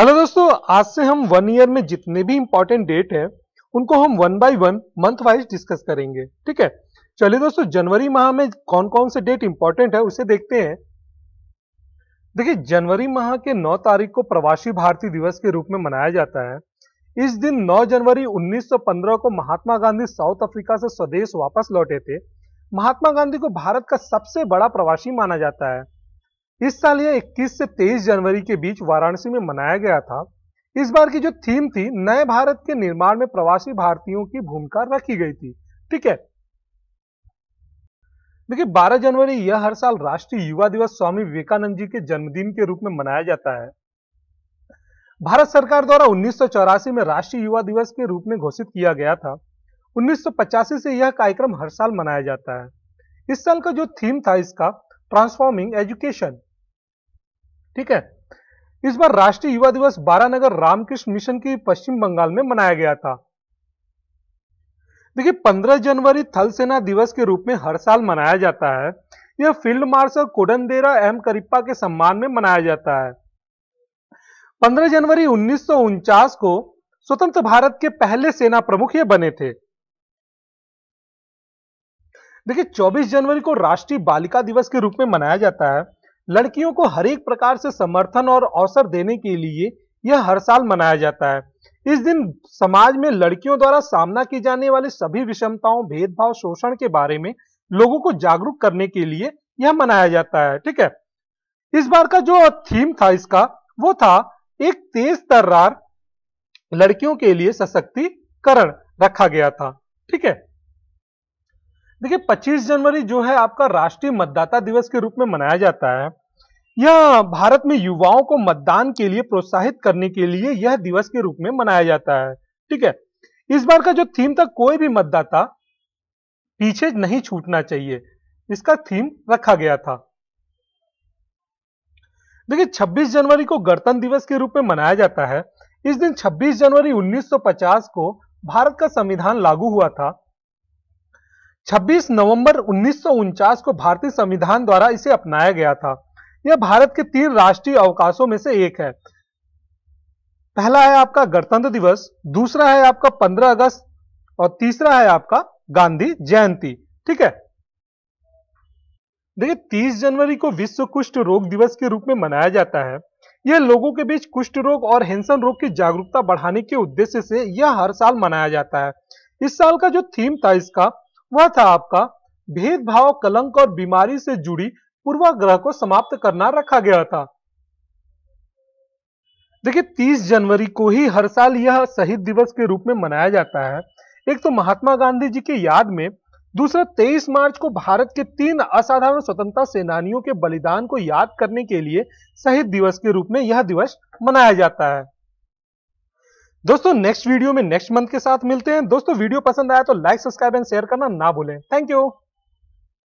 Hello दोस्तों, आज से हम वन ईयर में जितने भी इंपॉर्टेंट डेट है, उनको हम one by one month wise discuss करेंगे, ठीक है? चलिए दोस्तों, जनवरी माह में कौन कौन से डेट इंपॉर्टेंट है, उसे देखते हैं। देखिए, जनवरी माह के 9 तारीख को प्रवासी भारतीय दिवस के रूप में मनाया जाता है। इस दिन 9 जनवरी 1915 को महात्मा गांधी साउथ अफ्रीका से स्वदेश वापस लौटे थे। महात्मा गांधी को भारत का सबसे बड़ा प्रवासी माना जाता है। इस साल यह 21 से 23 जनवरी के बीच वाराणसी में मनाया गया था। इस बार की जो थीम थी, नए भारत के निर्माण में प्रवासी भारतीयों की भूमिका रखी गई थी। ठीक है? देखिए 12 जनवरी यह हर साल राष्ट्रीय युवा दिवस स्वामी विवेकानंद जी के जन्मदिन के रूप में मनाया जाता है। भारत सरकार द्वारा उन्नीस सौ चौरासी में राष्ट्रीय युवा दिवस के रूप में घोषित किया गया था। उन्नीस सौ पचासी से यह कार्यक्रम हर साल मनाया जाता है। इस साल का जो थीम था इसका, ट्रांसफॉर्मिंग एजुकेशन। ठीक है? इस बार राष्ट्रीय युवा दिवस बारानगर रामकृष्ण मिशन की पश्चिम बंगाल में मनाया गया था। देखिए 15 जनवरी थल सेना दिवस के रूप में हर साल मनाया जाता है। यह field marshal Kodandera M Cariappa के सम्मान में मनाया जाता है। 15 जनवरी उन्नीस सौ उनचास को स्वतंत्र भारत के पहले सेना प्रमुख ये बने थे। देखिए 24 जनवरी को राष्ट्रीय बालिका दिवस के रूप में मनाया जाता है। लड़कियों को हर एक प्रकार से समर्थन और अवसर देने के लिए यह हर साल मनाया जाता है। इस दिन समाज में लड़कियों द्वारा सामना की जाने वाली सभी विषमताओं, भेदभाव, शोषण के बारे में लोगों को जागरूक करने के लिए यह मनाया जाता है, ठीक है? इस बार का जो थीम था इसका, वो था एक तेज तर्रार लड़कियों के लिए सशक्तिकरण रखा गया था, ठीक है? देखिए 25 जनवरी जो है आपका राष्ट्रीय मतदाता दिवस के रूप में मनाया जाता है। यह भारत में युवाओं को मतदान के लिए प्रोत्साहित करने के लिए यह दिवस के रूप में मनाया जाता है। ठीक है? इस बार का जो थीम था, कोई भी मतदाता पीछे नहीं छूटना चाहिए। इसका थीम रखा गया था। देखिए 26 जनवरी को गणतंत्र दिवस के रूप में मनाया जाता है। इस दिन 26 जनवरी 1950 को भारत का संविधान लागू हुआ था। 26 नवंबर उन्नीस सौ उनचास को भारतीय संविधान द्वारा इसे अपनाया गया था। यह भारत के तीन राष्ट्रीय अवकाशों में से एक है। पहला है आपका गणतंत्र दिवस, दूसरा है आपका 15 अगस्त, और तीसरा है आपका गांधी जयंती। ठीक है? देखिए 30 जनवरी को विश्व कुष्ठ रोग दिवस के रूप में मनाया जाता है। यह लोगों के बीच कुष्ठ रोग और हिंसन रोग की जागरूकता बढ़ाने के उद्देश्य से यह हर साल मनाया जाता है। इस साल का जो थीम था इसका वह था आपका। भेदभाव, कलंक और बीमारी से जुड़ी पूर्वाग्रह को समाप्त करना रखा गया था। देखिए 30 जनवरी को ही हर साल यह शहीद दिवस के रूप में मनाया जाता है। एक तो महात्मा गांधी जी की याद में, दूसरा 23 मार्च को भारत के तीन असाधारण स्वतंत्रता सेनानियों के बलिदान को याद करने के लिए शहीद दिवस के रूप में यह दिवस मनाया जाता है। दोस्तों नेक्स्ट वीडियो में नेक्स्ट मंथ के साथ मिलते हैं। दोस्तों वीडियो पसंद आया तो लाइक सब्सक्राइब एंड शेयर करना ना भूलें। Thank you